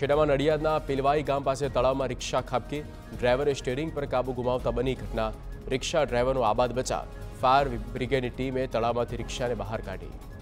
છેડામાં નડિયાદના પેલવાઈ ગામ પાસે તળાવમાં રિક્ષા ખાબકી ડ્રાઈવરે સ્ટીયરિંગ પર કાબુ ગુમાવતા બની ઘટના રિક્ષા ડ્રાઈવરનો આબાદ બચાવ ફાયર બ્રિગેડની ટીમે તળાવમાંથી રિક્ષાને બહાર કાઢી